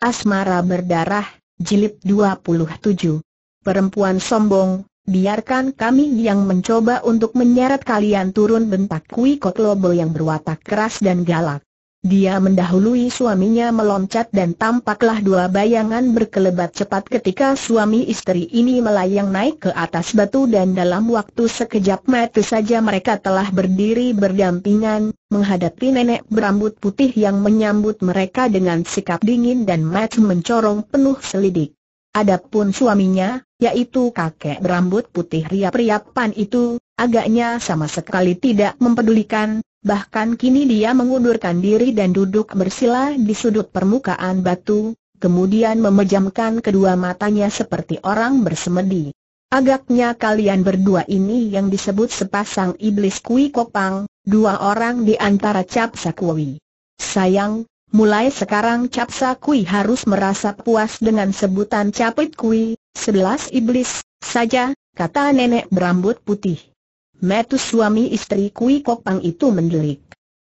Asmara Berdarah, Jilid 27. Perempuan sombong, biarkan kami yang mencoba untuk menyeret kalian turun bentak Kui Kok Lobo yang berwatak keras dan galak. Dia mendahului suaminya meloncat dan tampaklah dua bayangan berkelebat cepat ketika suami istri ini melayang naik ke atas batu dan dalam waktu sekejap mata saja mereka telah berdiri berdampingan, menghadapi nenek berambut putih yang menyambut mereka dengan sikap dingin dan mata mencorong penuh selidik. Adapun suaminya, yaitu kakek berambut putih riap-riapan itu, agaknya sama sekali tidak mempedulikan, Bahkan kini dia mengundurkan diri dan duduk bersila di sudut permukaan batu, kemudian memejamkan kedua matanya seperti orang bersemedi. Agaknya kalian berdua ini yang disebut sepasang iblis Kui Kopang, dua orang di antara Cap Sakui. Sayang, mulai sekarang Cap Sakui harus merasa puas dengan sebutan Capit Kui, sebelas iblis, saja, kata nenek berambut putih. Metu suami istri Kui Kopang itu mendelik.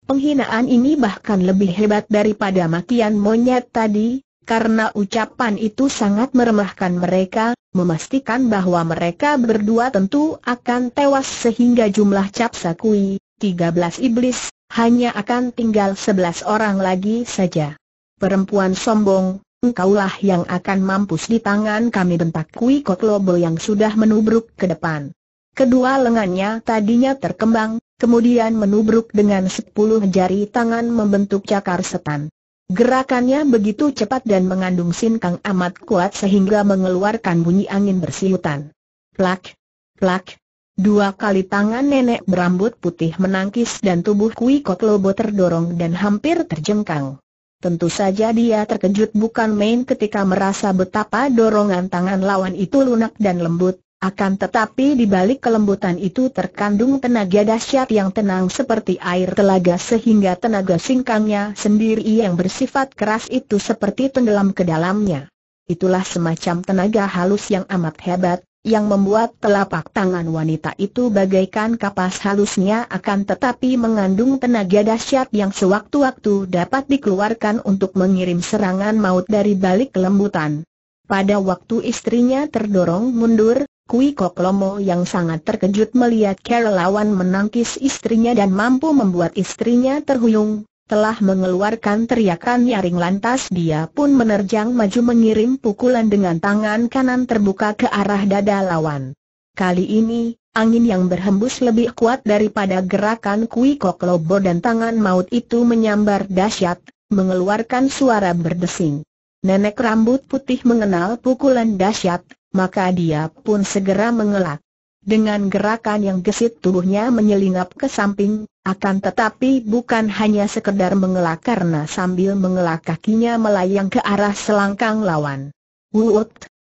Penghinaan ini bahkan lebih hebat daripada makian monyet tadi, karena ucapan itu sangat meremahkan mereka, memastikan bahwa mereka berdua tentu akan tewas sehingga jumlah capsa Kui, 13 iblis, hanya akan tinggal 11 orang lagi saja. Perempuan sombong, engkaulah yang akan mampus di tangan kami bentak Kui Kotlobo yang sudah menubruk ke depan. Kedua lengannya tadinya terkembang, kemudian menubruk dengan sepuluh jari tangan membentuk cakar setan. Gerakannya begitu cepat dan mengandung sinkang amat kuat sehingga mengeluarkan bunyi angin bersiutan. Plak, plak, dua kali tangan nenek berambut putih menangkis dan tubuh Kui Kotlobo terdorong dan hampir terjengkang. Tentu saja dia terkejut bukan main ketika merasa betapa dorongan tangan lawan itu lunak dan lembut, akan tetapi di balik kelembutan itu terkandung tenaga dahsyat yang tenang seperti air telaga sehingga tenaga singkangnya sendiri yang bersifat keras itu seperti tenggelam ke dalamnya. Itulah semacam tenaga halus yang amat hebat, yang membuat telapak tangan wanita itu bagaikan kapas halusnya akan tetapi mengandung tenaga dahsyat yang sewaktu-waktu dapat dikeluarkan untuk mengirim serangan maut dari balik kelembutan. Pada waktu istrinya terdorong mundur, Kui Kok Lomo yang sangat terkejut melihat lawan menangkis istrinya dan mampu membuat istrinya terhuyung, telah mengeluarkan teriakan nyaring lantas dia pun menerjang maju mengirim pukulan dengan tangan kanan terbuka ke arah dada lawan. Kali ini, angin yang berhembus lebih kuat daripada gerakan Kui Kok Lobo dan tangan maut itu menyambar dahsyat, mengeluarkan suara berdesing. Nenek rambut putih mengenal pukulan dahsyat, maka dia pun segera mengelak. Dengan gerakan yang gesit tubuhnya menyelinap ke samping, akan tetapi bukan hanya sekedar mengelak karena sambil mengelak kakinya melayang ke arah selangkang lawan. Wuut!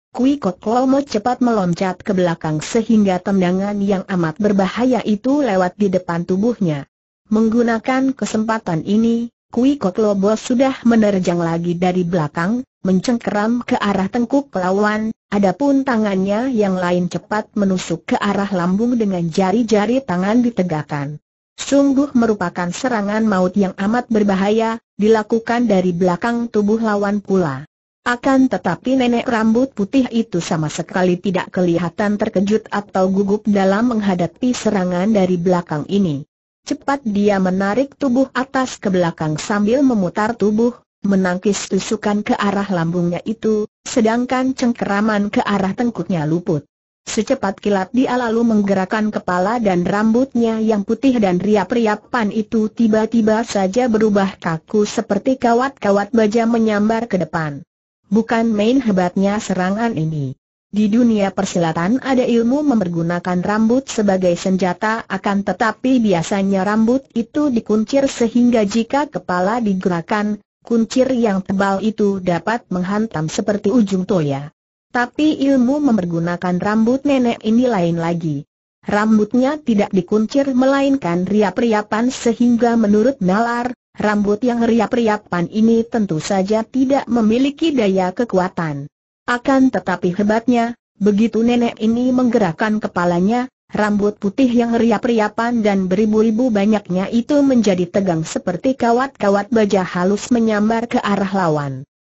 Kui Kok Lomo cepat meloncat ke belakang sehingga tendangan yang amat berbahaya itu lewat di depan tubuhnya. Menggunakan kesempatan ini, Kui Kok Lobo sudah menerjang lagi dari belakang, mencengkeram ke arah tengkuk lawan, adapun tangannya yang lain cepat menusuk ke arah lambung dengan jari-jari tangan ditegakkan. Sungguh merupakan serangan maut yang amat berbahaya, dilakukan dari belakang tubuh lawan pula. Akan tetapi nenek rambut putih itu sama sekali tidak kelihatan terkejut atau gugup dalam menghadapi serangan dari belakang ini. Cepat dia menarik tubuh atas ke belakang sambil memutar tubuh, menangkis tusukan ke arah lambungnya itu, sedangkan cengkeraman ke arah tengkuknya luput. Secepat kilat dia lalu menggerakkan kepala dan rambutnya yang putih dan riap-riapan itu tiba-tiba saja berubah kaku seperti kawat-kawat baja menyambar ke depan. Bukan main hebatnya serangan ini. Di dunia persilatan ada ilmu mempergunakan rambut sebagai senjata akan tetapi biasanya rambut itu dikuncir sehingga jika kepala digerakkan, kuncir yang tebal itu dapat menghantam seperti ujung toya. Tapi ilmu mempergunakan rambut nenek ini lain lagi. Rambutnya tidak dikuncir melainkan riap-riapan sehingga menurut nalar, rambut yang riap-riapan ini tentu saja tidak memiliki daya kekuatan. Akan tetapi hebatnya, begitu nenek ini menggerakkan kepalanya, rambut putih yang riap-riapan dan beribu-ribu banyaknya itu menjadi tegang seperti kawat-kawat baja halus menyambar ke arah lawan.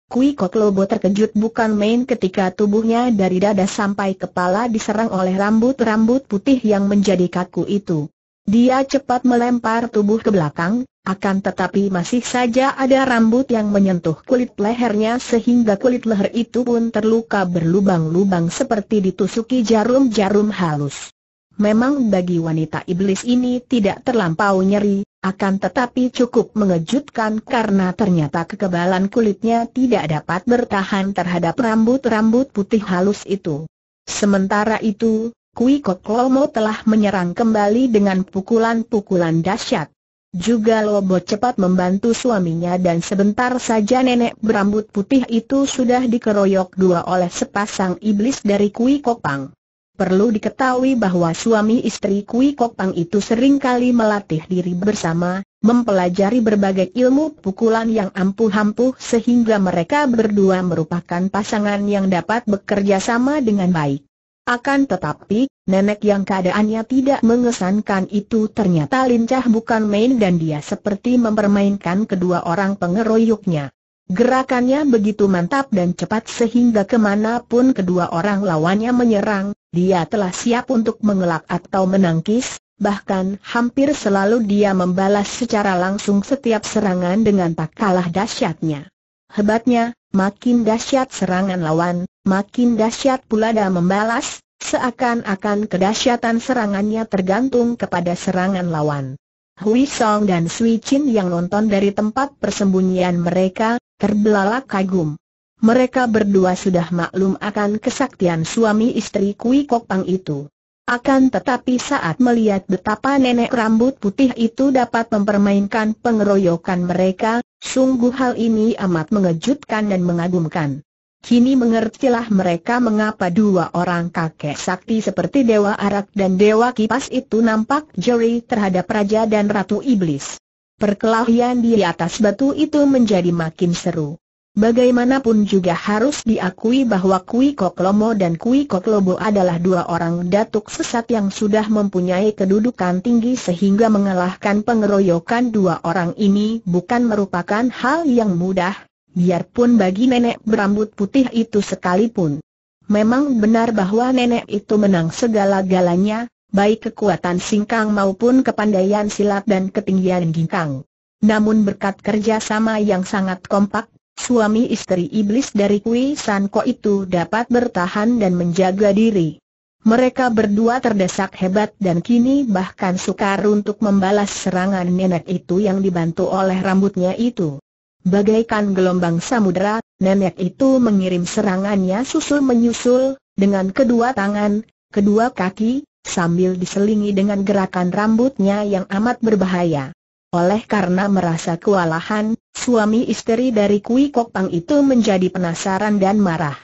Kui Kok Lobo terkejut bukan main ketika tubuhnya dari dada sampai kepala diserang oleh rambut-rambut putih yang menjadi kaku itu. Dia cepat melempar tubuh ke belakang, akan tetapi masih saja ada rambut yang menyentuh kulit lehernya sehingga kulit leher itu pun terluka berlubang-lubang seperti ditusuki jarum-jarum halus. Memang bagi wanita iblis ini tidak terlampau nyeri, akan tetapi cukup mengejutkan karena ternyata kekebalan kulitnya tidak dapat bertahan terhadap rambut-rambut putih halus itu. Sementara itu, Kui Kok Lomo telah menyerang kembali dengan pukulan-pukulan dahsyat. Juga Lobo cepat membantu suaminya dan sebentar saja nenek berambut putih itu sudah dikeroyok dua oleh sepasang iblis dari Kui Kopang. Perlu diketahui bahwa suami istri Kui Kopang itu sering kali melatih diri bersama, mempelajari berbagai ilmu pukulan yang ampuh-ampuh sehingga mereka berdua merupakan pasangan yang dapat bekerja sama dengan baik. Akan tetapi, nenek yang keadaannya tidak mengesankan itu ternyata lincah bukan main dan dia seperti mempermainkan kedua orang pengeroyoknya. Gerakannya begitu mantap dan cepat sehingga ke mana pun kedua orang lawannya menyerang, dia telah siap untuk mengelak atau menangkis, bahkan hampir selalu dia membalas secara langsung setiap serangan dengan tak kalah dahsyatnya. Hebatnya, makin dahsyat serangan lawan, makin dahsyat pula dia membalas, seakan-akan kedahsyatan serangannya tergantung kepada serangan lawan. Hui Song dan Sui Chin yang nonton dari tempat persembunyian mereka, terbelalak kagum. Mereka berdua sudah maklum akan kesaktian suami istri Kui Kopang itu. Akan tetapi saat melihat betapa nenek rambut putih itu dapat mempermainkan pengeroyokan mereka, sungguh hal ini amat mengejutkan dan mengagumkan. Kini mengertilah mereka mengapa dua orang kakek sakti seperti Dewa Arak dan Dewa Kipas itu nampak jeri terhadap Raja dan Ratu Iblis. Perkelahian di atas batu itu menjadi makin seru. Bagaimanapun juga harus diakui bahwa Kui Kok Lomo dan Kui Kok Lobo adalah dua orang datuk sesat yang sudah mempunyai kedudukan tinggi sehingga mengalahkan pengeroyokan dua orang ini bukan merupakan hal yang mudah, biarpun bagi nenek berambut putih itu sekalipun. Memang benar bahwa nenek itu menang segala-galanya, baik kekuatan singkang maupun kepandaian silat dan ketinggian ginkang. Namun berkat kerjasama yang sangat kompak, suami istri iblis dari Kui Sanko itu dapat bertahan dan menjaga diri. Mereka berdua terdesak hebat dan kini bahkan sukar untuk membalas serangan nenek itu yang dibantu oleh rambutnya itu. Bagaikan gelombang samudera, nenek itu mengirim serangannya susul menyusul, dengan kedua tangan, kedua kaki, sambil diselingi dengan gerakan rambutnya yang amat berbahaya. Oleh karena merasa kewalahan, suami istri dari Kui Kok Pang itu menjadi penasaran dan marah.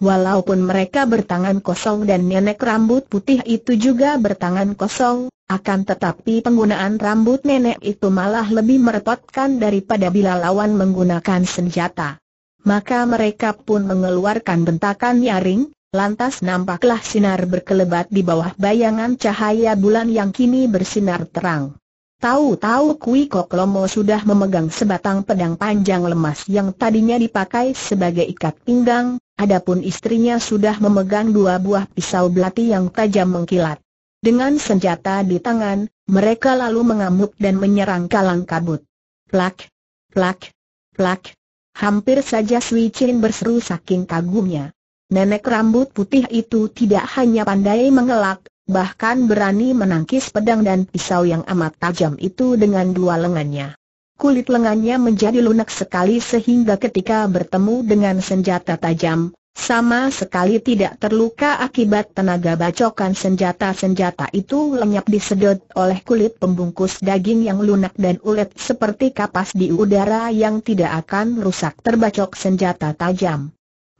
Walaupun mereka bertangan kosong dan nenek rambut putih itu juga bertangan kosong, akan tetapi penggunaan rambut nenek itu malah lebih merepotkan daripada bila lawan menggunakan senjata. Maka mereka pun mengeluarkan bentakan nyaring, lantas nampaklah sinar berkelebat di bawah bayangan cahaya bulan yang kini bersinar terang. Tahu-tahu Kui Kok Lomo sudah memegang sebatang pedang panjang lemas yang tadinya dipakai sebagai ikat pinggang, adapun istrinya sudah memegang dua buah pisau belati yang tajam mengkilat. Dengan senjata di tangan, mereka lalu mengamuk dan menyerang kalang kabut. Plak, plak, plak. Hampir saja Sui Chin berseru saking kagumnya. Nenek rambut putih itu tidak hanya pandai mengelak, bahkan berani menangkis pedang dan pisau yang amat tajam itu dengan dua lengannya. Kulit lengannya menjadi lunak sekali sehingga ketika bertemu dengan senjata tajam, sama sekali tidak terluka akibat tenaga bacokan senjata-senjata itu lenyap disedot oleh kulit pembungkus daging yang lunak dan ulet seperti kapas di udara yang tidak akan rusak terbacok senjata tajam.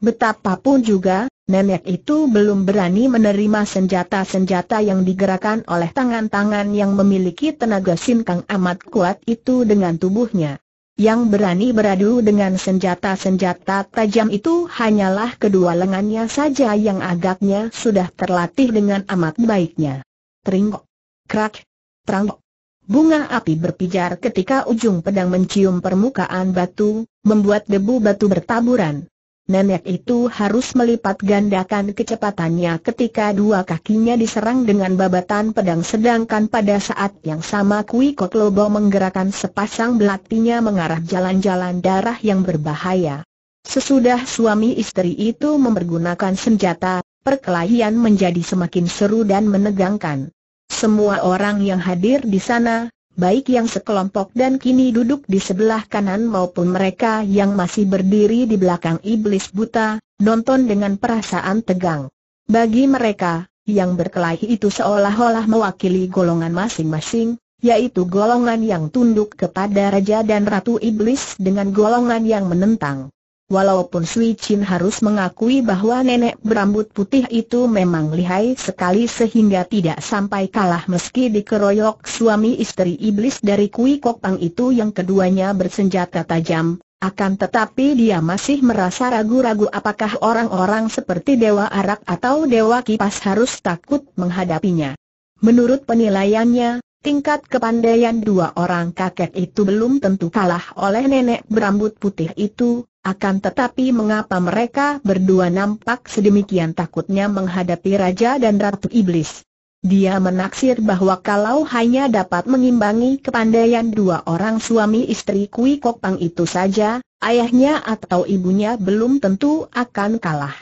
Betapapun juga, nenek itu belum berani menerima senjata-senjata yang digerakkan oleh tangan-tangan yang memiliki tenaga sinkang amat kuat itu dengan tubuhnya. Yang berani beradu dengan senjata-senjata tajam itu hanyalah kedua lengannya saja yang agaknya sudah terlatih dengan amat baiknya. Tringok, krak, trangok. Bunga api berpijar ketika ujung pedang mencium permukaan batu, membuat debu batu bertaburan. Nenek itu harus melipat gandakan kecepatannya ketika dua kakinya diserang dengan babatan pedang sedangkan pada saat yang sama Kui Kok Lobo menggerakkan sepasang belatinya mengarah jalan-jalan darah yang berbahaya. Sesudah suami istri itu mempergunakan senjata, perkelahian menjadi semakin seru dan menegangkan. Semua orang yang hadir di sana, baik yang sekelompok dan kini duduk di sebelah kanan maupun mereka yang masih berdiri di belakang iblis buta, nonton dengan perasaan tegang. Bagi mereka, yang berkelahi itu seolah-olah mewakili golongan masing-masing, yaitu golongan yang tunduk kepada Raja dan Ratu Iblis dengan golongan yang menentang. Walaupun Sui Chin harus mengakui bahwa nenek berambut putih itu memang lihai sekali sehingga tidak sampai kalah meski dikeroyok suami istri iblis dari Kui Kopang itu yang keduanya bersenjata tajam, akan tetapi dia masih merasa ragu-ragu apakah orang-orang seperti Dewa Arak atau Dewa Kipas harus takut menghadapinya. Menurut penilaiannya, tingkat kepandaian dua orang kakek itu belum tentu kalah oleh nenek berambut putih itu, akan tetapi mengapa mereka berdua nampak sedemikian takutnya menghadapi Raja dan Ratu Iblis? Dia menaksir bahwa kalau hanya dapat mengimbangi kepandaian dua orang suami istri Kui Kopang itu saja, ayahnya atau ibunya belum tentu akan kalah.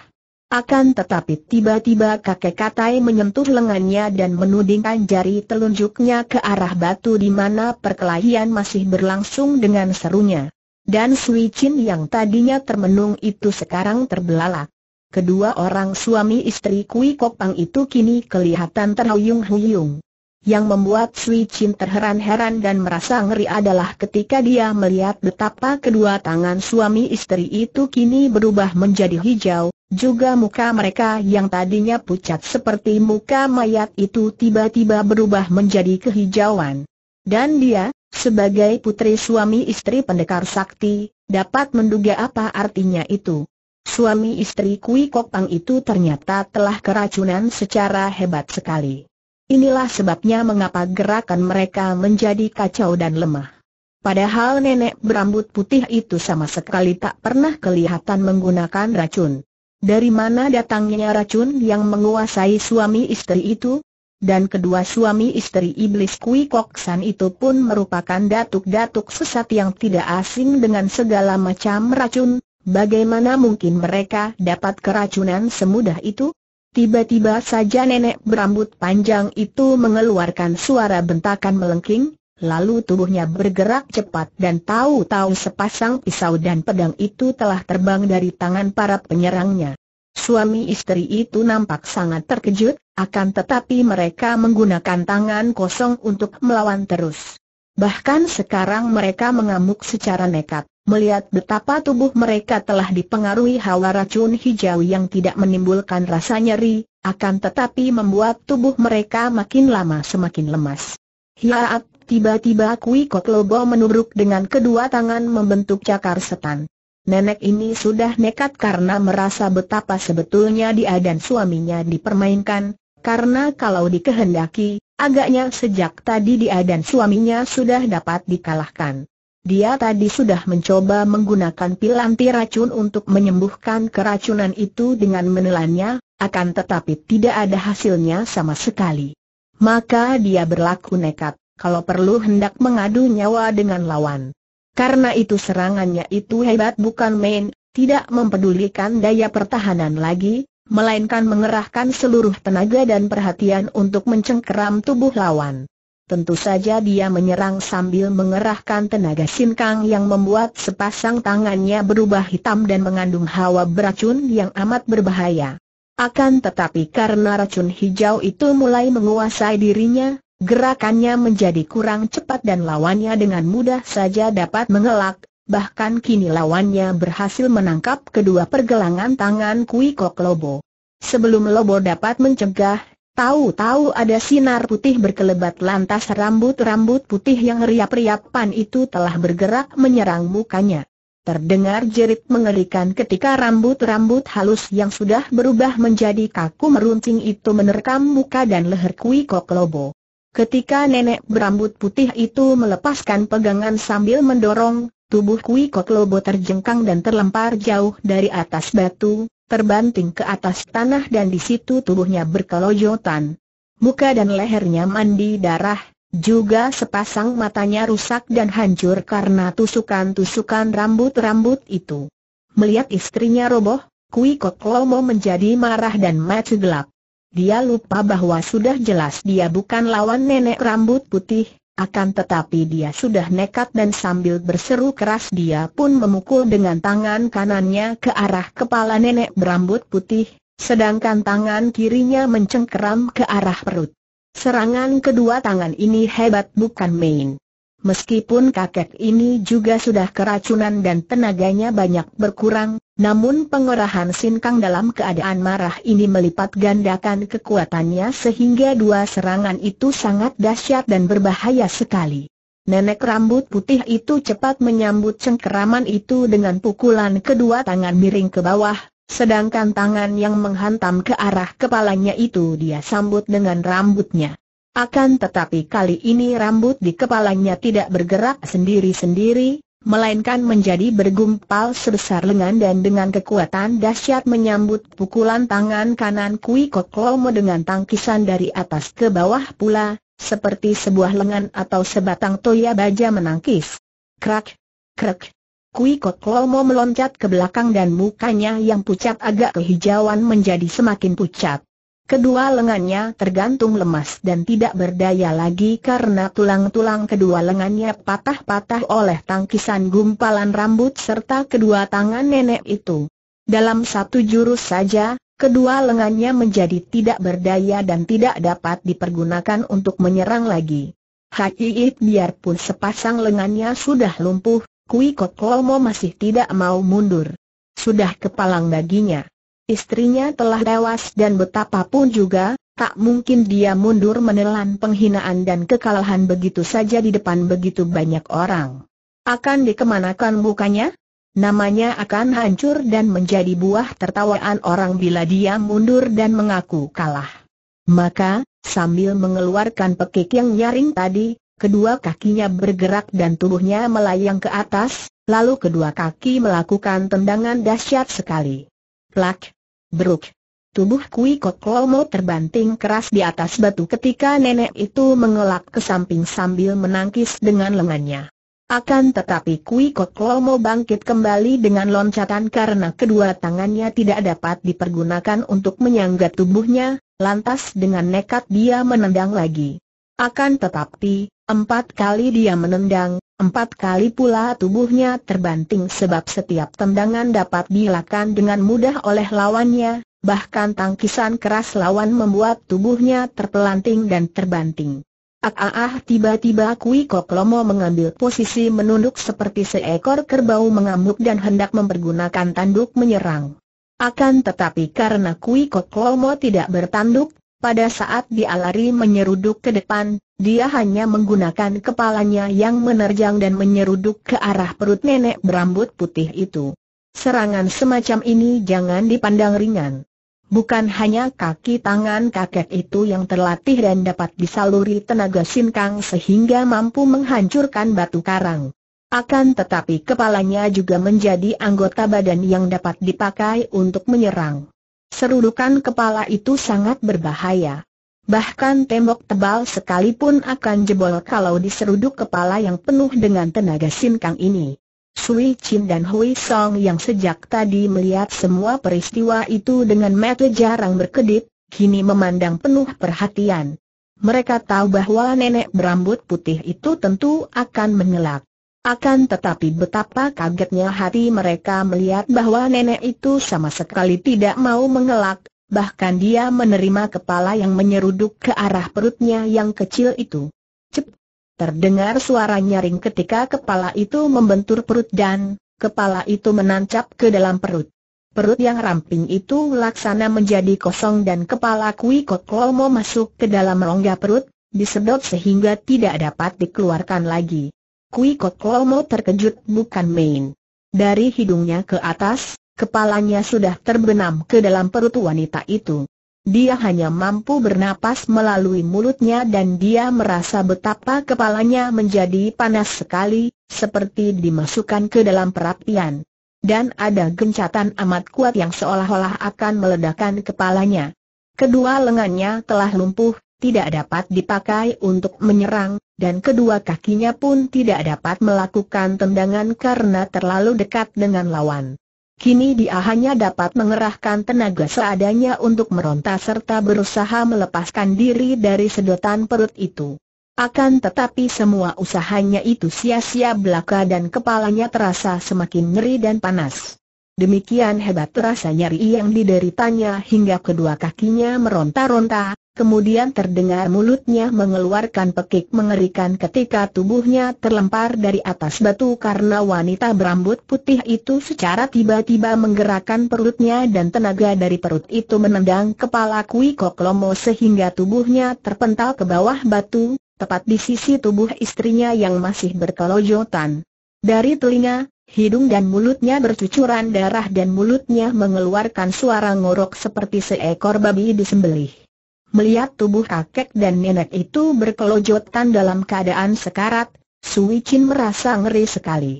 Akan tetapi tiba-tiba kakek Katai menyentuh lengannya dan menudingkan jari telunjuknya ke arah batu di mana perkelahian masih berlangsung dengan serunya. Dan Sui Chin yang tadinya termenung itu sekarang terbelalak. Kedua orang suami istri Kui Kopang itu kini kelihatan terhuyung-huyung. Yang membuat Sui Chin terheran-heran dan merasa ngeri adalah ketika dia melihat betapa kedua tangan suami istri itu kini berubah menjadi hijau, juga muka mereka yang tadinya pucat seperti muka mayat itu tiba-tiba berubah menjadi kehijauan. Dan dia, sebagai putri suami istri pendekar sakti, dapat menduga apa artinya itu. Suami istri Kui Kopang itu ternyata telah keracunan secara hebat sekali. Inilah sebabnya mengapa gerakan mereka menjadi kacau dan lemah. Padahal nenek berambut putih itu sama sekali tak pernah kelihatan menggunakan racun. Dari mana datangnya racun yang menguasai suami istri itu? Dan kedua suami istri iblis Kui Kok San itu pun merupakan datuk-datuk sesat yang tidak asing dengan segala macam racun, bagaimana mungkin mereka dapat keracunan semudah itu? Tiba-tiba saja nenek berambut panjang itu mengeluarkan suara bentakan melengking, lalu tubuhnya bergerak cepat dan tahu-tahu sepasang pisau dan pedang itu telah terbang dari tangan para penyerangnya. Suami istri itu nampak sangat terkejut, akan tetapi mereka menggunakan tangan kosong untuk melawan terus. Bahkan sekarang mereka mengamuk secara nekat, melihat betapa tubuh mereka telah dipengaruhi hawa racun hijau yang tidak menimbulkan rasa nyeri, akan tetapi membuat tubuh mereka makin lama semakin lemas. Hiat, tiba-tiba Kui Kok Lobo menubruk dengan kedua tangan membentuk cakar setan. Nenek ini sudah nekat karena merasa betapa sebetulnya dia dan suaminya dipermainkan, karena kalau dikehendaki, agaknya sejak tadi dia dan suaminya sudah dapat dikalahkan. Dia tadi sudah mencoba menggunakan pilanti racun untuk menyembuhkan keracunan itu dengan menelannya, akan tetapi tidak ada hasilnya sama sekali. Maka dia berlaku nekat, kalau perlu hendak mengadu nyawa dengan lawan. Karena itu serangannya itu hebat bukan main, tidak mempedulikan daya pertahanan lagi, melainkan mengerahkan seluruh tenaga dan perhatian untuk mencengkeram tubuh lawan. Tentu saja dia menyerang sambil mengerahkan tenaga sinkang yang membuat sepasang tangannya berubah hitam dan mengandung hawa beracun yang amat berbahaya. Akan tetapi karena racun hijau itu mulai menguasai dirinya, Gerakannya menjadi kurang cepat dan lawannya dengan mudah saja dapat mengelak, bahkan kini lawannya berhasil menangkap kedua pergelangan tangan Kui Kok Lobo. Sebelum Lobo dapat mencegah, tahu-tahu ada sinar putih berkelebat lantas rambut-rambut putih yang riap-riapan itu telah bergerak menyerang mukanya. Terdengar jerit mengerikan ketika rambut-rambut halus yang sudah berubah menjadi kaku meruncing itu menerkam muka dan leher Kui Kok Lobo. Ketika nenek berambut putih itu melepaskan pegangan sambil mendorong, tubuh Kui Kok Lobo terjengkang dan terlempar jauh dari atas batu, terbanting ke atas tanah dan di situ tubuhnya berkelojotan. Muka dan lehernya mandi darah, juga sepasang matanya rusak dan hancur karena tusukan-tusukan rambut-rambut itu. Melihat istrinya roboh, Kui Kok Lobo menjadi marah dan mata gelap. Dia lupa bahwa sudah jelas dia bukan lawan nenek rambut putih, akan tetapi dia sudah nekat dan sambil berseru keras dia pun memukul dengan tangan kanannya ke arah kepala nenek berambut putih, sedangkan tangan kirinya mencengkeram ke arah perut. Serangan kedua tangan ini hebat bukan main. Meskipun kakek ini juga sudah keracunan dan tenaganya banyak berkurang, namun pengerahan Sinkang dalam keadaan marah ini melipat gandakan kekuatannya sehingga dua serangan itu sangat dahsyat dan berbahaya sekali. Nenek rambut putih itu cepat menyambut cengkeraman itu dengan pukulan kedua tangan miring ke bawah, sedangkan tangan yang menghantam ke arah kepalanya itu dia sambut dengan rambutnya. Akan tetapi kali ini rambut di kepalanya tidak bergerak sendiri-sendiri, melainkan menjadi bergumpal sebesar lengan dan dengan kekuatan dahsyat menyambut pukulan tangan kanan Kui Kok Lomo dengan tangkisan dari atas ke bawah pula, seperti sebuah lengan atau sebatang toya baja menangkis. Krak, krak. Kui Kok Lomo meloncat ke belakang dan mukanya yang pucat agak kehijauan menjadi semakin pucat. Kedua lengannya tergantung lemas dan tidak berdaya lagi karena tulang-tulang kedua lengannya patah-patah oleh tangkisan gumpalan rambut serta kedua tangan nenek itu. Dalam satu jurus saja, kedua lengannya menjadi tidak berdaya dan tidak dapat dipergunakan untuk menyerang lagi. Hakiit biarpun sepasang lengannya sudah lumpuh, Kui masih tidak mau mundur. Sudah kepalang baginya istrinya telah tewas dan betapapun juga, tak mungkin dia mundur menelan penghinaan dan kekalahan begitu saja di depan begitu banyak orang. Akan dikemanakan mukanya? Namanya akan hancur dan menjadi buah tertawaan orang bila dia mundur dan mengaku kalah. Maka, sambil mengeluarkan pekik yang nyaring tadi, kedua kakinya bergerak dan tubuhnya melayang ke atas, lalu kedua kaki melakukan tendangan dahsyat sekali. Plak! Bruk. Tubuh Kui Kok Lomo terbanting keras di atas batu ketika nenek itu mengelak ke samping sambil menangkis dengan lengannya. Akan tetapi Kui Kok Lomo bangkit kembali dengan loncatan karena kedua tangannya tidak dapat dipergunakan untuk menyangga tubuhnya, lantas dengan nekat dia menendang lagi. Akan tetapi, empat kali dia menendang, empat kali pula tubuhnya terbanting sebab setiap tendangan dapat dilakukan dengan mudah oleh lawannya, bahkan tangkisan keras lawan membuat tubuhnya terpelanting dan terbanting. Ah ah ah tiba-tiba Kui Kok Lomo mengambil posisi menunduk seperti seekor kerbau mengamuk dan hendak mempergunakan tanduk menyerang. Akan tetapi karena Kui Kok Lomo tidak bertanduk, pada saat dia lari menyeruduk ke depan, dia hanya menggunakan kepalanya yang menerjang dan menyeruduk ke arah perut nenek berambut putih itu. Serangan semacam ini jangan dipandang ringan. Bukan hanya kaki tangan kakek itu yang terlatih dan dapat disaluri tenaga sinkang sehingga mampu menghancurkan batu karang. Akan tetapi kepalanya juga menjadi anggota badan yang dapat dipakai untuk menyerang. Serudukan kepala itu sangat berbahaya. Bahkan tembok tebal sekalipun akan jebol kalau diseruduk kepala yang penuh dengan tenaga sinkang ini. Sui Chin dan Hui Song yang sejak tadi melihat semua peristiwa itu dengan mata jarang berkedip, kini memandang penuh perhatian. Mereka tahu bahwa nenek berambut putih itu tentu akan mengelak. Akan tetapi betapa kagetnya hati mereka melihat bahwa nenek itu sama sekali tidak mau mengelak, bahkan dia menerima kepala yang menyeruduk ke arah perutnya yang kecil itu. Cep! Terdengar suara nyaring ketika kepala itu membentur perut dan, kepala itu menancap ke dalam perut. Perut yang ramping itu laksana menjadi kosong dan kepala Kui Kok Lomo masuk ke dalam rongga perut, disedot sehingga tidak dapat dikeluarkan lagi. Kui Kok Lomo terkejut bukan main. Dari hidungnya ke atas, kepalanya sudah terbenam ke dalam perut wanita itu. dia hanya mampu bernapas melalui mulutnya dan dia merasa betapa kepalanya menjadi panas sekali, seperti dimasukkan ke dalam perapian. Dan ada gencatan amat kuat yang seolah-olah akan meledakkan kepalanya. Kedua lengannya telah lumpuh, tidak dapat dipakai untuk menyerang, dan kedua kakinya pun tidak dapat melakukan tendangan karena terlalu dekat dengan lawan. Kini dia hanya dapat mengerahkan tenaga seadanya untuk meronta serta berusaha melepaskan diri dari sedotan perut itu. Akan tetapi semua usahanya itu sia-sia belaka dan kepalanya terasa semakin nyeri dan panas. Demikian hebat rasa nyeri yang dideritanya hingga kedua kakinya meronta-ronta, Kemudian terdengar mulutnya mengeluarkan pekik mengerikan ketika tubuhnya terlempar dari atas batu karena wanita berambut putih itu secara tiba-tiba menggerakkan perutnya dan tenaga dari perut itu menendang kepala Kui Kok Lomo sehingga tubuhnya terpental ke bawah batu, tepat di sisi tubuh istrinya yang masih berkelojotan. Dari telinga, hidung dan mulutnya bercucuran darah dan mulutnya mengeluarkan suara ngorok seperti seekor babi disembelih. Melihat tubuh kakek dan nenek itu berkelojotan dalam keadaan sekarat, Sui Chin merasa ngeri sekali.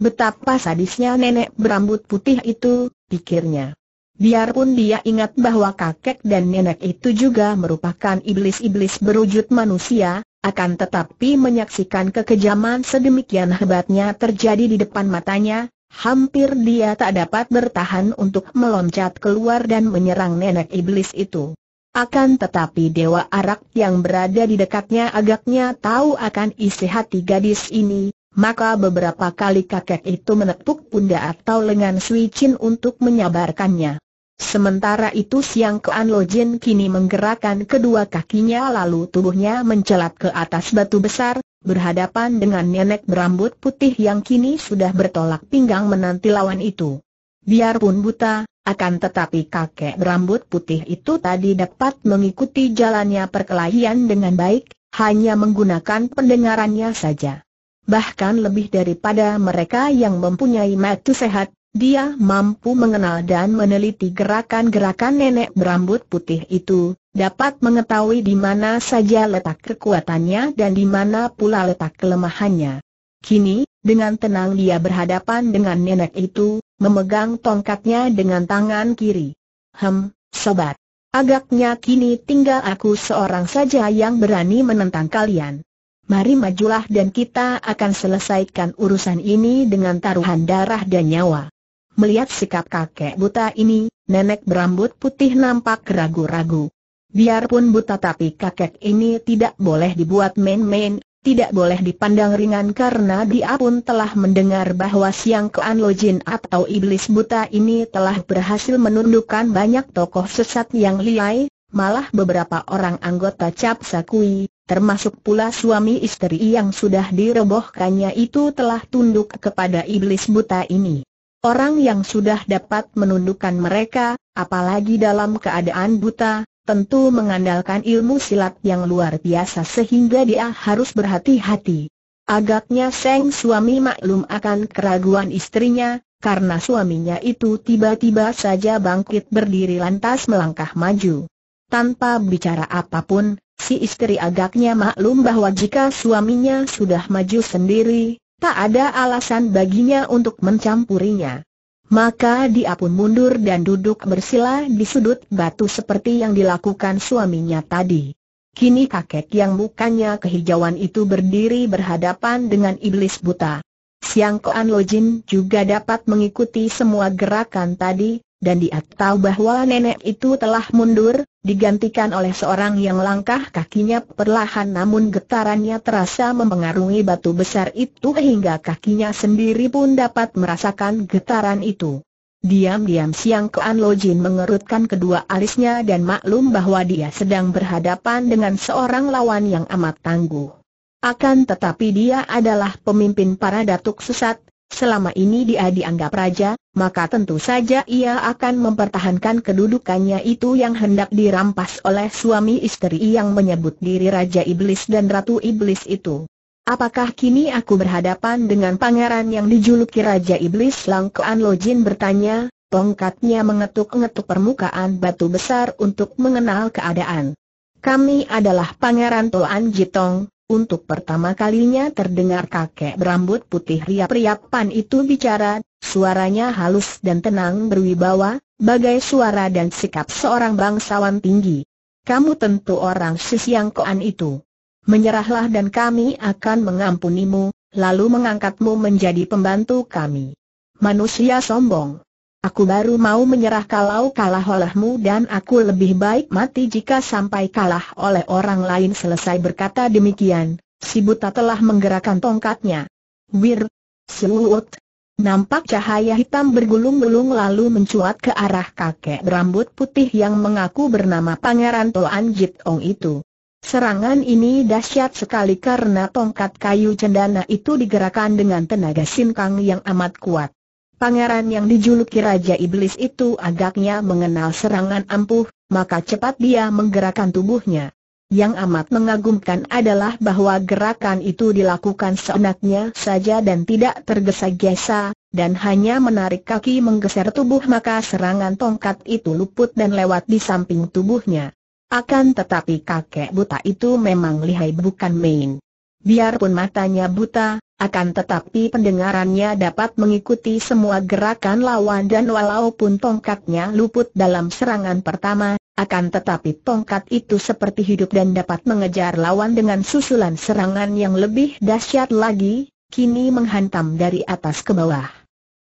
Betapa sadisnya nenek berambut putih itu, pikirnya. Biarpun dia ingat bahwa kakek dan nenek itu juga merupakan iblis-iblis berwujud manusia, akan tetapi menyaksikan kekejaman sedemikian hebatnya terjadi di depan matanya, hampir dia tak dapat bertahan untuk meloncat keluar dan menyerang nenek iblis itu. Akan tetapi Dewa Arak yang berada di dekatnya agaknya tahu akan isi hati gadis ini, maka beberapa kali kakek itu menepuk pundak atau lengan Sui Chin untuk menyabarkannya. Sementara itu Siang Kean Lojin kini menggerakkan kedua kakinya lalu tubuhnya mencelat ke atas batu besar, berhadapan dengan nenek berambut putih yang kini sudah bertolak pinggang menanti lawan itu. Biarpun buta, akan tetapi kakek berambut putih itu tadi dapat mengikuti jalannya perkelahian dengan baik, hanya menggunakan pendengarannya saja. Bahkan lebih daripada mereka yang mempunyai mata sehat, dia mampu mengenal dan meneliti gerakan-gerakan nenek berambut putih itu, dapat mengetahui di mana saja letak kekuatannya dan di mana pula letak kelemahannya. Kini, dengan tenang dia berhadapan dengan nenek itu, memegang tongkatnya dengan tangan kiri. Hem, sobat. Agaknya kini tinggal aku seorang saja yang berani menentang kalian. Mari majulah dan kita akan selesaikan urusan ini dengan taruhan darah dan nyawa. Melihat sikap kakek buta ini, nenek berambut putih nampak ragu-ragu. Biarpun buta tapi kakek ini tidak boleh dibuat main-main, tidak boleh dipandang ringan karena dia pun telah mendengar bahwa Siang Kean Lojin atau Iblis Buta ini telah berhasil menundukkan banyak tokoh sesat yang liai, malah beberapa orang anggota Cap Sakui, termasuk pula suami istri yang sudah dirobohkannya itu telah tunduk kepada Iblis Buta ini. Orang yang sudah dapat menundukkan mereka, apalagi dalam keadaan buta, tentu mengandalkan ilmu silat yang luar biasa sehingga dia harus berhati-hati. Agaknya Seng suami maklum akan keraguan istrinya, karena suaminya itu tiba-tiba saja bangkit berdiri lantas melangkah maju. Tanpa bicara apa pun, si istri agaknya maklum bahwa jika suaminya sudah maju sendiri, tak ada alasan baginya untuk mencampurinya. Maka dia pun mundur dan duduk bersila di sudut batu seperti yang dilakukan suaminya tadi. Kini kakek yang mukanya kehijauan itu berdiri berhadapan dengan iblis buta. Siang Koan Lojin juga dapat mengikuti semua gerakan tadi, dan dia tahu bahwa nenek itu telah mundur, digantikan oleh seorang yang langkah kakinya perlahan namun getarannya terasa mempengaruhi batu besar itu hingga kakinya sendiri pun dapat merasakan getaran itu. Diam-diam Siang Kean Lojin mengerutkan kedua alisnya dan maklum bahwa dia sedang berhadapan dengan seorang lawan yang amat tangguh. Akan tetapi dia adalah pemimpin para datuk sesat, Selama ini dia dianggap raja, maka tentu saja ia akan mempertahankan kedudukannya itu yang hendak dirampas oleh suami istri yang menyebut diri Raja Iblis dan Ratu Iblis itu. Apakah kini aku berhadapan dengan pangeran yang dijuluki Raja Iblis? Langkoan Lojin bertanya, tongkatnya mengetuk-ngetuk permukaan batu besar untuk mengenal keadaan. Kami adalah Pangeran Toan Jitong, untuk pertama kalinya terdengar kakek berambut putih riap-riapan itu bicara, suaranya halus dan tenang berwibawa, bagai suara dan sikap seorang bangsawan tinggi. Kamu tentu orang Sisiang Koan itu. Menyerahlah dan kami akan mengampunimu, lalu mengangkatmu menjadi pembantu kami. Manusia sombong. Aku baru mau menyerah kalau kalah olehmu dan aku lebih baik mati jika sampai kalah oleh orang lain selesai berkata demikian, si buta telah menggerakkan tongkatnya. Wir, Siwut, Nampak cahaya hitam bergulung-gulung lalu mencuat ke arah kakek berambut putih yang mengaku bernama Pangeran Toan Jit Ong itu. Serangan ini dahsyat sekali karena tongkat kayu cendana itu digerakkan dengan tenaga sinkang yang amat kuat. Pangeran yang dijuluki Raja Iblis itu agaknya mengenal serangan ampuh, maka cepat dia menggerakkan tubuhnya. Yang amat mengagumkan adalah bahwa gerakan itu dilakukan seenaknya saja dan tidak tergesa-gesa, dan hanya menarik kaki menggeser tubuh maka serangan tongkat itu luput dan lewat di samping tubuhnya. Akan tetapi kakek buta itu memang lihai bukan main. Biarpun matanya buta, akan tetapi pendengarannya dapat mengikuti semua gerakan lawan dan walaupun tongkatnya luput dalam serangan pertama, akan tetapi tongkat itu seperti hidup dan dapat mengejar lawan dengan susulan serangan yang lebih dahsyat lagi, kini menghantam dari atas ke bawah.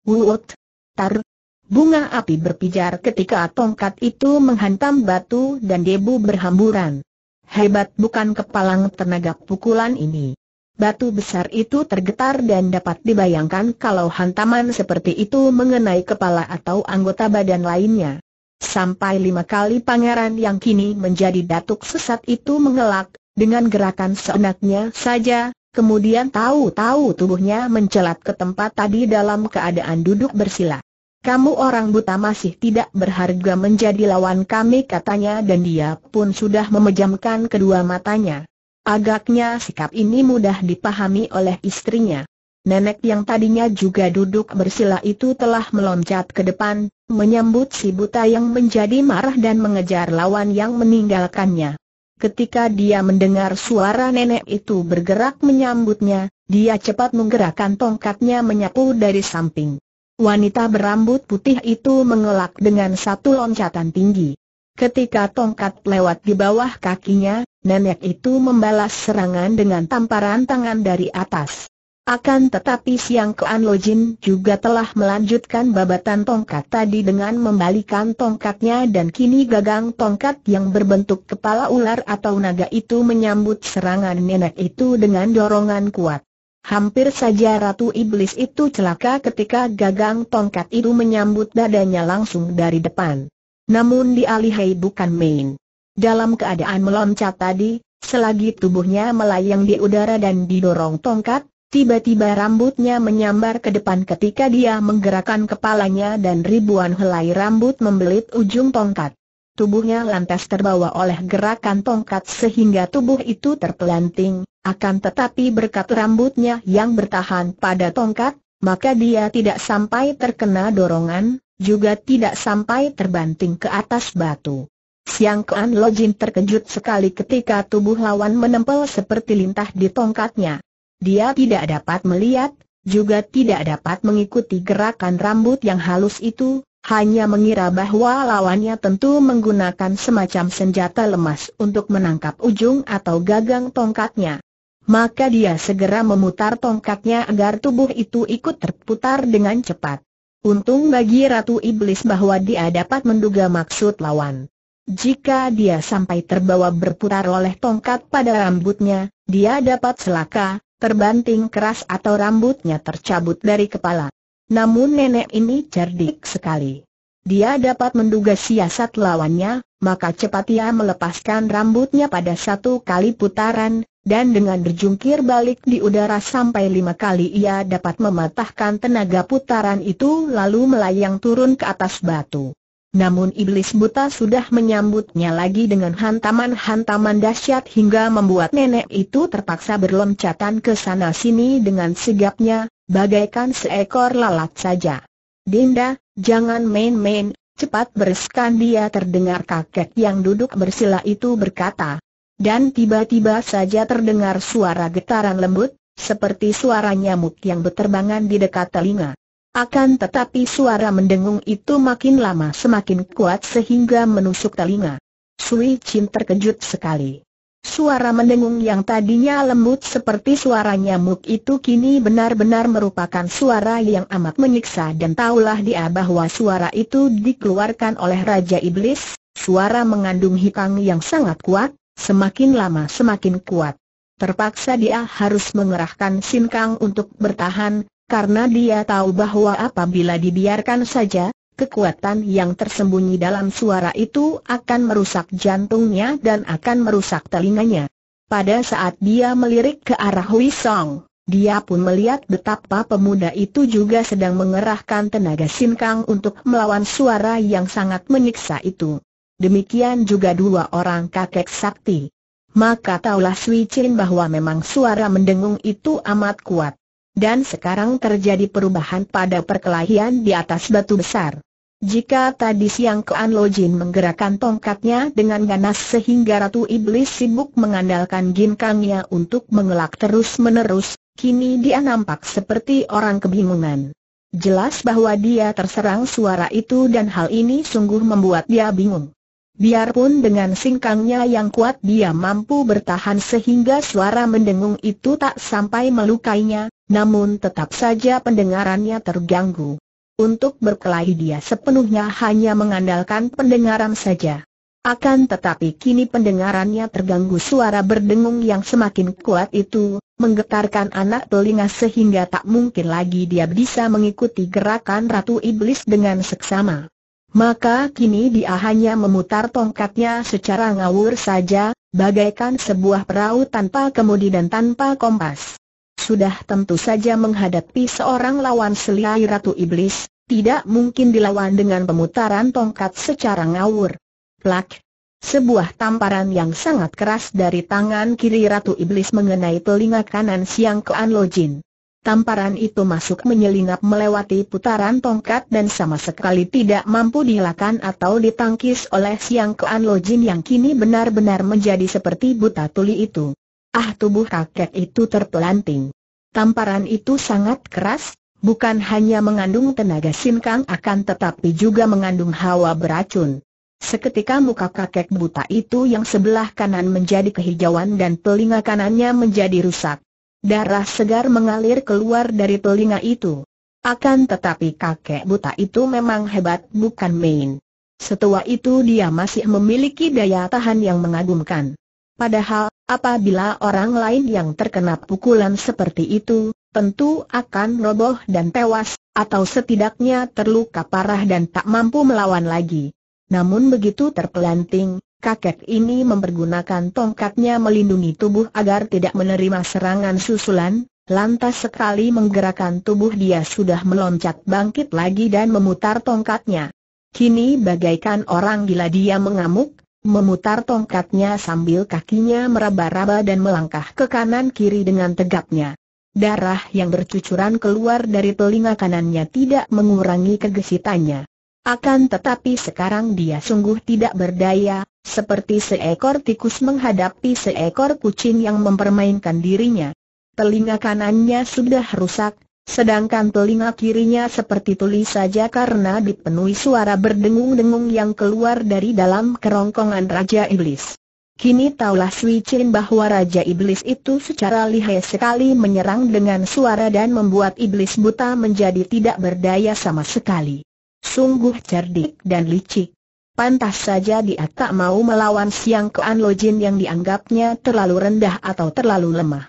Wuot! Tar! Bunga api berpijar ketika tongkat itu menghantam batu dan debu berhamburan. Hebat bukan kepalang tenaga pukulan ini. Batu besar itu tergetar dan dapat dibayangkan kalau hantaman seperti itu mengenai kepala atau anggota badan lainnya. Sampai lima kali pangeran yang kini menjadi datuk sesat itu mengelak, dengan gerakan seenaknya saja, kemudian tahu-tahu tubuhnya mencelat ke tempat tadi dalam keadaan duduk bersila. Kamu orang buta masih tidak berharga menjadi lawan kami katanya dan dia pun sudah memejamkan kedua matanya. Agaknya sikap ini mudah dipahami oleh istrinya. Nenek yang tadinya juga duduk bersila itu telah meloncat ke depan, menyambut si buta yang menjadi marah dan mengejar lawan yang meninggalkannya. Ketika dia mendengar suara nenek itu bergerak menyambutnya, dia cepat menggerakkan tongkatnya menyapu dari samping. Wanita berambut putih itu mengelak dengan satu loncatan tinggi. Ketika tongkat lewat di bawah kakinya, nenek itu membalas serangan dengan tamparan tangan dari atas. Akan tetapi Siang Kean Lojin juga telah melanjutkan babatan tongkat tadi dengan membalikan tongkatnya dan kini gagang tongkat yang berbentuk kepala ular atau naga itu menyambut serangan nenek itu dengan dorongan kuat. Hampir saja Ratu Iblis itu celaka ketika gagang tongkat itu menyambut dadanya langsung dari depan. Namun dialihai bukan main. Dalam keadaan meloncat tadi, selagi tubuhnya melayang di udara dan didorong tongkat, Tiba-tiba rambutnya menyambar ke depan ketika dia menggerakkan kepalanya dan ribuan helai rambut membelit ujung tongkat. Tubuhnya lantas terbawa oleh gerakan tongkat sehingga tubuh itu terpelanting, akan tetapi berkat rambutnya yang bertahan pada tongkat, maka dia tidak sampai terkena dorongan, juga tidak sampai terbanting ke atas batu. Siang Kuan Lojin terkejut sekali ketika tubuh lawan menempel seperti lintah di tongkatnya. Dia tidak dapat melihat, juga tidak dapat mengikuti gerakan rambut yang halus itu, hanya mengira bahwa lawannya tentu menggunakan semacam senjata lemas untuk menangkap ujung atau gagang tongkatnya. Maka dia segera memutar tongkatnya agar tubuh itu ikut terputar dengan cepat. Untung bagi Ratu Iblis bahwa dia dapat menduga maksud lawan. Jika dia sampai terbawa berputar oleh tongkat pada rambutnya, dia dapat celaka, terbanting keras atau rambutnya tercabut dari kepala. Namun nenek ini cerdik sekali. Dia dapat menduga siasat lawannya, maka cepat ia melepaskan rambutnya pada satu kali putaran, dan dengan berjungkir balik di udara sampai lima kali ia dapat mematahkan tenaga putaran itu lalu melayang turun ke atas batu. Namun iblis buta sudah menyambutnya lagi dengan hantaman-hantaman dahsyat hingga membuat nenek itu terpaksa berloncatan ke sana-sini dengan sigapnya, bagaikan seekor lalat saja. Dinda, Jangan main-main, cepat bereskan dia terdengar kakek yang duduk bersila itu berkata. Dan tiba-tiba saja terdengar suara getaran lembut, seperti suara nyamuk yang berterbangan di dekat telinga. Akan tetapi suara mendengung itu makin lama semakin kuat sehingga menusuk telinga. Sui Chin terkejut sekali. Suara mendengung yang tadinya lembut seperti suara nyamuk itu kini benar-benar merupakan suara yang amat menyiksa dan taulah dia bahwa suara itu dikeluarkan oleh Raja Iblis, suara mengandung hikang yang sangat kuat, semakin lama semakin kuat. Terpaksa dia harus mengerahkan sinkang untuk bertahan, karena dia tahu bahwa apabila dibiarkan saja, kekuatan yang tersembunyi dalam suara itu akan merusak jantungnya dan akan merusak telinganya. Pada saat dia melirik ke arah Hui Song, dia pun melihat betapa pemuda itu juga sedang mengerahkan tenaga sinkang untuk melawan suara yang sangat menyiksa itu. Demikian juga dua orang kakek sakti. Maka taulah Sui Chin bahwa memang suara mendengung itu amat kuat. Dan sekarang terjadi perubahan pada perkelahian di atas batu besar. Jika tadi siang Kean Lojin menggerakkan tongkatnya dengan ganas sehingga Ratu Iblis sibuk mengandalkan ginkangnya untuk mengelak terus-menerus, kini dia nampak seperti orang kebingungan. Jelas bahwa dia terserang suara itu dan hal ini sungguh membuat dia bingung. Biarpun dengan singkangnya yang kuat dia mampu bertahan sehingga suara mendengung itu tak sampai melukainya, namun tetap saja pendengarannya terganggu. Untuk berkelahi dia sepenuhnya hanya mengandalkan pendengaran saja. Akan tetapi kini pendengarannya terganggu suara berdengung yang semakin kuat itu, menggetarkan anak telinga sehingga tak mungkin lagi dia bisa mengikuti gerakan Ratu Iblis dengan seksama. Maka kini dia hanya memutar tongkatnya secara ngawur saja, bagaikan sebuah perahu tanpa kemudi dan tanpa kompas. Sudah tentu saja menghadapi seorang lawan seliai Ratu Iblis, tidak mungkin dilawan dengan pemutaran tongkat secara ngawur. Plak! Sebuah tamparan yang sangat keras dari tangan kiri Ratu Iblis mengenai telinga kanan Siang Kean Lojin. Tamparan itu masuk menyelinap melewati putaran tongkat dan sama sekali tidak mampu dihilangkan atau ditangkis oleh Siang Kean Lojin yang kini benar-benar menjadi seperti buta tuli itu. Ah tubuh kakek itu terpelanting. Tamparan itu sangat keras, bukan hanya mengandung tenaga sinkang akan tetapi juga mengandung hawa beracun. Seketika muka kakek buta itu yang sebelah kanan menjadi kehijauan dan telinga kanannya menjadi rusak. Darah segar mengalir keluar dari telinga itu. Akan tetapi kakek buta itu memang hebat bukan main. Setua itu dia masih memiliki daya tahan yang mengagumkan. Padahal, apabila orang lain yang terkena pukulan seperti itu, tentu akan roboh dan tewas, atau setidaknya terluka parah dan tak mampu melawan lagi. Namun begitu terpelanting, kakek ini mempergunakan tongkatnya melindungi tubuh agar tidak menerima serangan susulan, lantas sekali menggerakkan tubuh dia sudah meloncat bangkit lagi dan memutar tongkatnya. Kini bagaikan orang gila dia mengamuk, memutar tongkatnya sambil kakinya meraba-raba dan melangkah ke kanan kiri dengan tegapnya. Darah yang bercucuran keluar dari telinga kanannya tidak mengurangi kegesitannya. Akan tetapi sekarang dia sungguh tidak berdaya, seperti seekor tikus menghadapi seekor kucing yang mempermainkan dirinya. Telinga kanannya sudah rusak, sedangkan telinga kirinya seperti tuli saja karena dipenuhi suara berdengung-dengung yang keluar dari dalam kerongkongan Raja Iblis. Kini taulah Sui Chin bahwa Raja Iblis itu secara lihai sekali menyerang dengan suara dan membuat Iblis buta menjadi tidak berdaya sama sekali. Sungguh cerdik dan licik. Pantas saja dia tak mau melawan Siang Kean Lojin yang dianggapnya terlalu rendah atau terlalu lemah.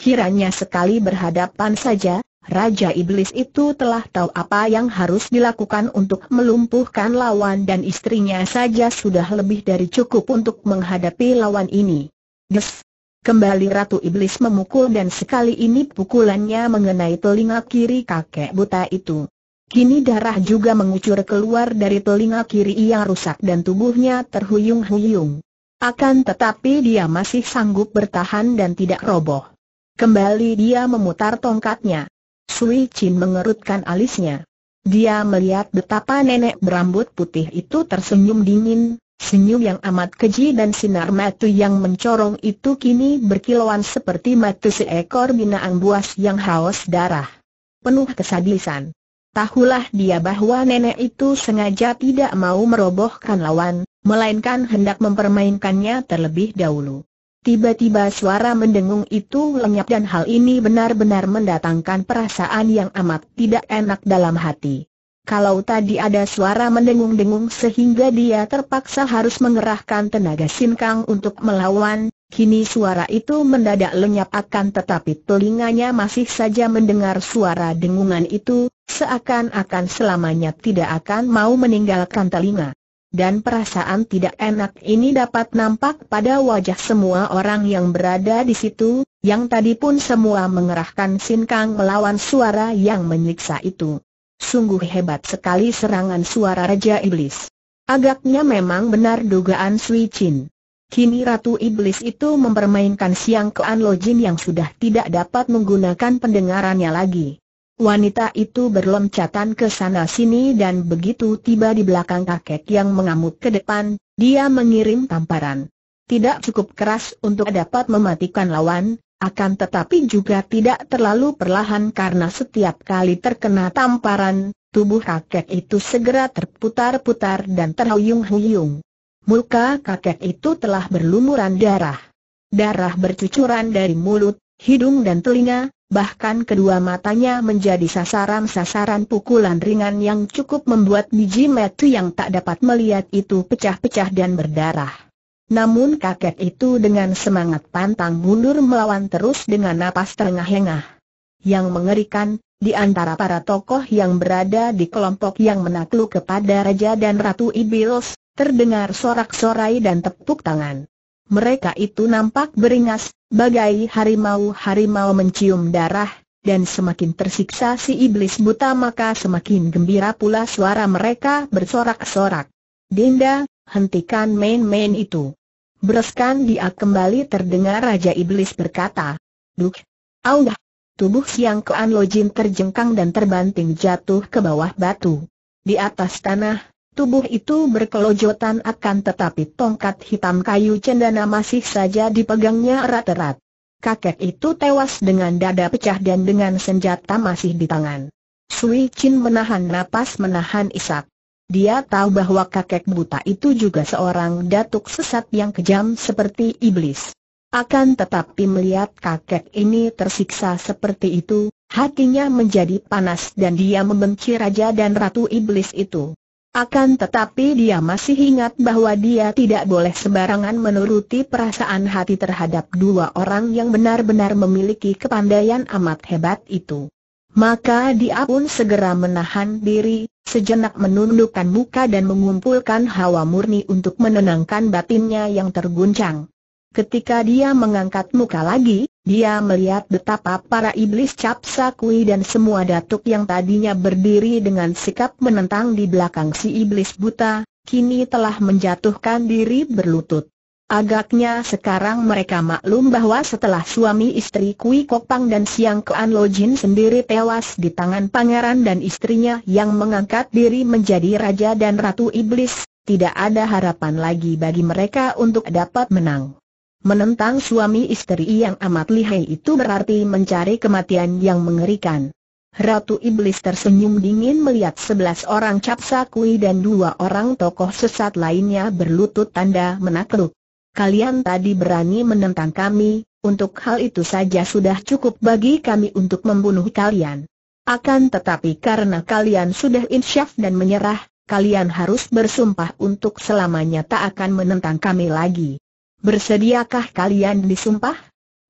Kiranya sekali berhadapan saja, Raja Iblis itu telah tahu apa yang harus dilakukan untuk melumpuhkan lawan dan istrinya saja sudah lebih dari cukup untuk menghadapi lawan ini. Des! Kembali Ratu Iblis memukul dan sekali ini pukulannya mengenai telinga kiri kakek buta itu. Kini darah juga mengucur keluar dari telinga kiri yang rusak dan tubuhnya terhuyung-huyung. Akan tetapi dia masih sanggup bertahan dan tidak roboh. Kembali dia memutar tongkatnya. Sui Chin mengerutkan alisnya. dia melihat betapa nenek berambut putih itu tersenyum dingin, senyum yang amat keji dan sinar mata yang mencorong itu kini berkilauan seperti mata seekor binatang buas yang haus darah. Penuh kesadisan. Tahulah dia bahwa nenek itu sengaja tidak mau merobohkan lawan, melainkan hendak mempermainkannya terlebih dahulu. Tiba-tiba suara mendengung itu lenyap dan hal ini benar-benar mendatangkan perasaan yang amat tidak enak dalam hati. Kalau tadi ada suara mendengung-dengung sehingga dia terpaksa harus mengerahkan tenaga sinkang untuk melawan, kini suara itu mendadak lenyap akan tetapi telinganya masih saja mendengar suara dengungan itu, seakan-akan selamanya tidak akan mau meninggalkan telinga dan perasaan tidak enak ini dapat nampak pada wajah semua orang yang berada di situ, yang tadi pun semua mengerahkan sinkang melawan suara yang menyiksa itu. Sungguh hebat sekali serangan suara Raja Iblis. Agaknya memang benar dugaan Sui Chin. Kini Ratu Iblis itu mempermainkan Siang Kean Lojin yang sudah tidak dapat menggunakan pendengarannya lagi. Wanita itu berloncatan ke sana-sini dan begitu tiba di belakang kakek yang mengamuk ke depan, dia mengirim tamparan. Tidak cukup keras untuk dapat mematikan lawan, akan tetapi juga tidak terlalu perlahan karena setiap kali terkena tamparan, tubuh kakek itu segera terputar-putar dan terhuyung-huyung. Muka kakek itu telah berlumuran darah. Darah bercucuran dari mulut, hidung dan telinga, bahkan kedua matanya menjadi sasaran-sasaran pukulan ringan yang cukup membuat biji metu yang tak dapat melihat itu pecah-pecah dan berdarah. Namun kakek itu dengan semangat pantang mundur melawan terus dengan napas terengah-engah. Yang mengerikan, di antara para tokoh yang berada di kelompok yang menakluk kepada Raja dan Ratu Iblis, terdengar sorak-sorai dan tepuk tangan. Mereka itu nampak beringas, bagai harimau-harimau mencium darah, dan semakin tersiksa si iblis buta maka semakin gembira pula suara mereka bersorak-sorak. Dinda, hentikan main-main itu. Bereskan dia kembali terdengar Raja Iblis berkata. Duh! Aungah! Tubuh Siang Kean Lojin terjengkang dan terbanting jatuh ke bawah batu. Di atas tanah, Tubuh itu berkelojotan akan tetapi tongkat hitam kayu cendana masih saja dipegangnya erat-erat. Kakek itu tewas dengan dada pecah dan dengan senjata masih di tangan. Sui Chin menahan napas menahan isak. Dia tahu bahwa kakek buta itu juga seorang datuk sesat yang kejam seperti iblis. Akan tetapi melihat kakek ini tersiksa seperti itu, hatinya menjadi panas dan dia membenci raja dan ratu iblis itu. Akan tetapi dia masih ingat bahwa dia tidak boleh sembarangan menuruti perasaan hati terhadap dua orang yang benar-benar memiliki kepandaian amat hebat itu. Maka dia pun segera menahan diri, sejenak menundukkan muka dan mengumpulkan hawa murni untuk menenangkan batinnya yang terguncang. Ketika dia mengangkat muka lagi, dia melihat betapa para iblis Cap Sakui dan semua datuk yang tadinya berdiri dengan sikap menentang di belakang si iblis buta, kini telah menjatuhkan diri berlutut. Agaknya sekarang mereka maklum bahwa setelah suami istri Kui Kopang dan Siang Kean Lojin sendiri tewas di tangan pangeran dan istrinya yang mengangkat diri menjadi raja dan ratu iblis, tidak ada harapan lagi bagi mereka untuk dapat menang. Menentang suami istri yang amat lihai itu berarti mencari kematian yang mengerikan. Ratu Iblis tersenyum dingin melihat sebelas orang capsakui dan dua orang tokoh sesat lainnya berlutut tanda menakluk. Kalian tadi berani menentang kami, untuk hal itu saja sudah cukup bagi kami untuk membunuh kalian. Akan tetapi karena kalian sudah insyaf dan menyerah, kalian harus bersumpah untuk selamanya tak akan menentang kami lagi. Bersediakah kalian disumpah?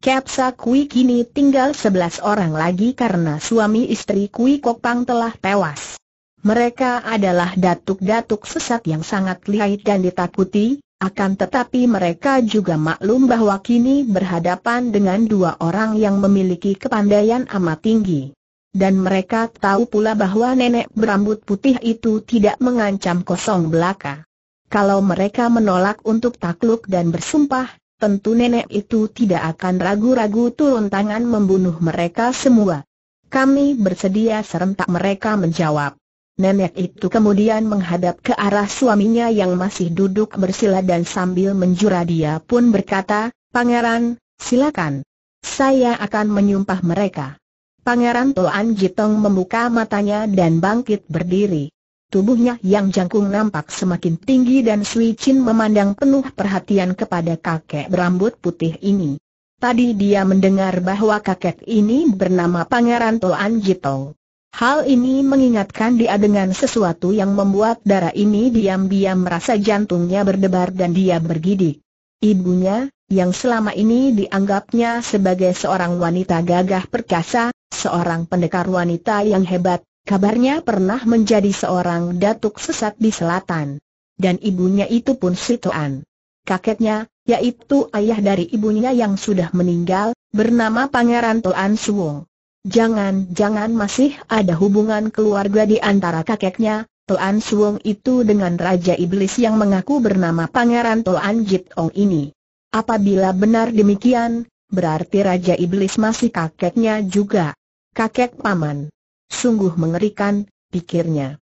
Kapsa Kui kini tinggal sebelas orang lagi karena suami istri Kui Kopang telah tewas. Mereka adalah datuk-datuk sesat yang sangat lihai dan ditakuti, akan tetapi mereka juga maklum bahwa kini berhadapan dengan dua orang yang memiliki kepandaian amat tinggi. Dan mereka tahu pula bahwa nenek berambut putih itu tidak mengancam kosong belaka. Kalau mereka menolak untuk takluk dan bersumpah, tentu nenek itu tidak akan ragu-ragu turun tangan membunuh mereka semua. Kami bersedia serentak mereka menjawab. Nenek itu kemudian menghadap ke arah suaminya yang masih duduk bersila dan sambil menjura dia pun berkata, Pangeran, silakan. Saya akan menyumpah mereka. Pangeran Toan Jitong membuka matanya dan bangkit berdiri. Tubuhnya yang jangkung nampak semakin tinggi dan Sui Chin memandang penuh perhatian kepada kakek berambut putih ini. Tadi dia mendengar bahwa kakek ini bernama Pangeran Toan Jitong. Hal ini mengingatkan dia dengan sesuatu yang membuat darah ini diam-diam merasa jantungnya berdebar dan dia bergidik. Ibunya, yang selama ini dianggapnya sebagai seorang wanita gagah perkasa, seorang pendekar wanita yang hebat, kabarnya pernah menjadi seorang datuk sesat di selatan. Dan ibunya itu pun Situan. Kakeknya, yaitu ayah dari ibunya yang sudah meninggal, bernama Pangeran Toan Suwong. Jangan-jangan masih ada hubungan keluarga di antara kakeknya, Toan Suwong itu dengan Raja Iblis yang mengaku bernama Pangeran Toan Jit Ong ini. Apabila benar demikian, berarti Raja Iblis masih kakeknya juga. Kakek paman. Sungguh mengerikan, pikirnya.